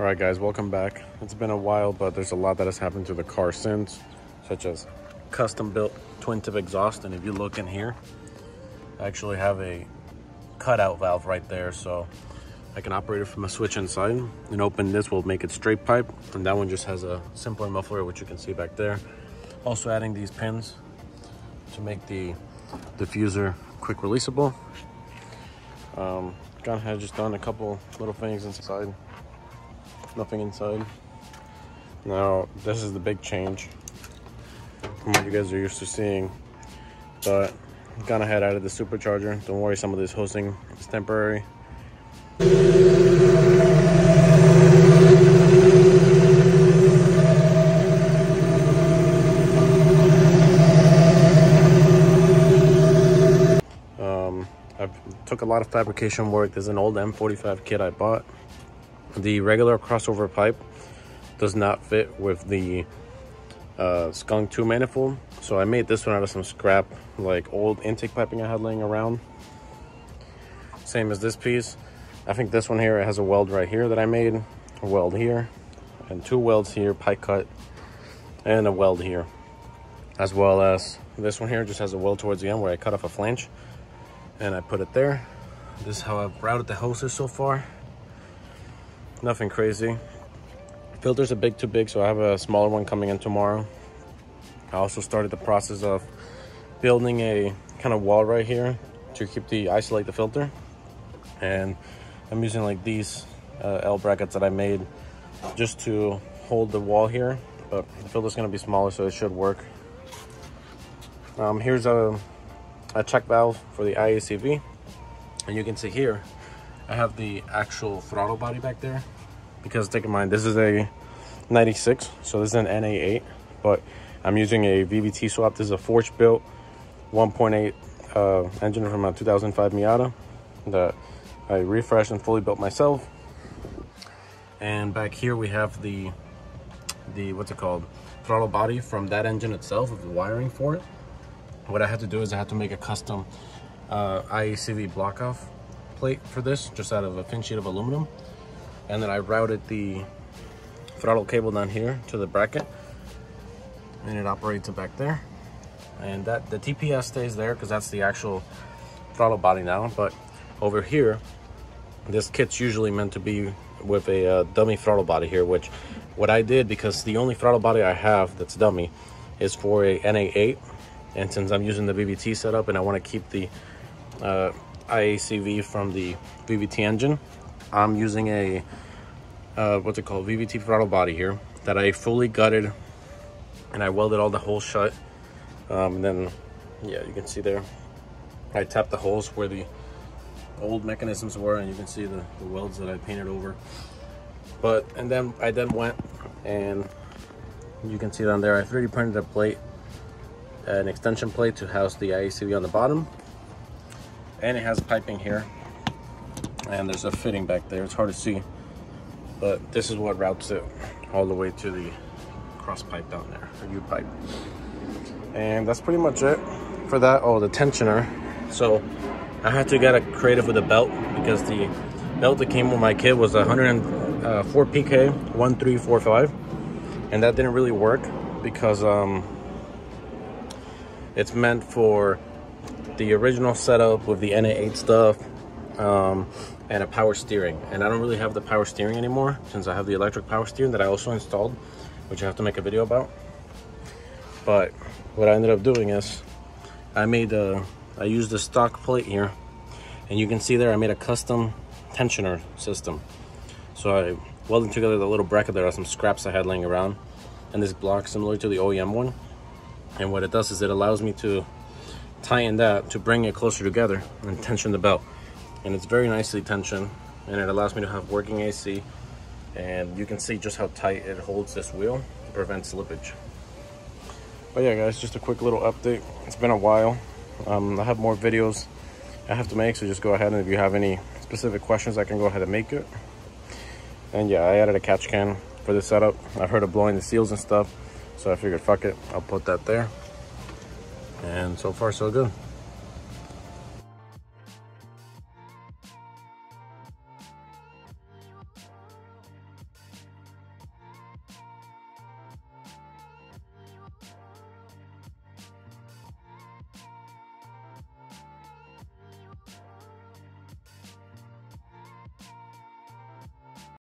All right, guys, welcome back. It's been a while, but there's a lot that has happened to the car since, such as custom built twin tip exhaust. And if you look in here, I actually have a cutout valve right there. So I can operate it from a switch inside and open this will make it straight pipe. And that one just has a simpler muffler, which you can see back there. Also adding these pins to make the diffuser quick releasable. Um, ahead, just done a couple little things inside nothing inside. Now, this is the big change from what you guys are used to seeing. But gone ahead, of the supercharger. Don't worry, some of this hosting is temporary. Um, I took a lot of fabrication work. There's an old M45 kit I bought the regular crossover pipe does not fit with the uh, Skunk 2 manifold. So I made this one out of some scrap, like old intake piping I had laying around. Same as this piece. I think this one here, it has a weld right here that I made, a weld here, and two welds here, pipe cut, and a weld here. As well as this one here just has a weld towards the end where I cut off a flange and I put it there. This is how I've routed the hoses so far nothing crazy. Filter's a bit too big, so I have a smaller one coming in tomorrow. I also started the process of building a kind of wall right here to keep the isolate the filter. And I'm using like these uh, L brackets that I made just to hold the wall here. But the filter's gonna be smaller, so it should work. Um, here's a, a check valve for the IACV. And you can see here, I have the actual throttle body back there. Because take in mind this is a 96 so this is an NA8 but I'm using a VVT swap. This is a Forge built 1.8 uh, engine from a 2005 Miata that I refreshed and fully built myself. And back here we have the the what's it called? Throttle body from that engine itself with the wiring for it. What I had to do is I had to make a custom uh, IACV block off plate for this, just out of a thin sheet of aluminum. And then I routed the throttle cable down here to the bracket and it operates it back there. And that the TPS stays there because that's the actual throttle body now. But over here, this kit's usually meant to be with a uh, dummy throttle body here, which what I did because the only throttle body I have that's dummy is for a NA8. And since I'm using the VVT setup and I want to keep the uh, IACV from the VVT engine. I'm using a, uh, what's it called, VVT throttle body here that I fully gutted and I welded all the holes shut. Um, and then, yeah, you can see there, I tapped the holes where the old mechanisms were and you can see the, the welds that I painted over. But, and then I then went and you can see down there, I 3D printed a plate, an extension plate to house the IACV on the bottom and it has piping here. And there's a fitting back there. It's hard to see. But this is what routes it all the way to the cross pipe down there or U pipe. And that's pretty much it for that. Oh the tensioner. So I had to get a creative with a belt because the belt that came with my kit was 104 PK 1345 and that didn't really work because um it's meant for the original setup with the NA8 stuff um, and a power steering. And I don't really have the power steering anymore since I have the electric power steering that I also installed, which I have to make a video about. But what I ended up doing is I made a, I used the stock plate here and you can see there I made a custom tensioner system. So I welded together the little bracket there are some scraps I had laying around and this block similar to the OEM one. And what it does is it allows me to tighten that to bring it closer together and tension the belt. And it's very nicely tensioned and it allows me to have working AC and you can see just how tight it holds this wheel to prevent slippage. But yeah guys, just a quick little update. It's been a while. Um, I have more videos I have to make, so just go ahead and if you have any specific questions, I can go ahead and make it. And yeah, I added a catch can for the setup. I've heard of blowing the seals and stuff, so I figured fuck it, I'll put that there and so far so good